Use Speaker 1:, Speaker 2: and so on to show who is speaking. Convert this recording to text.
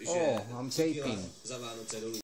Speaker 1: že
Speaker 2: Oh, I'm taping.
Speaker 1: za Vánoce dolů.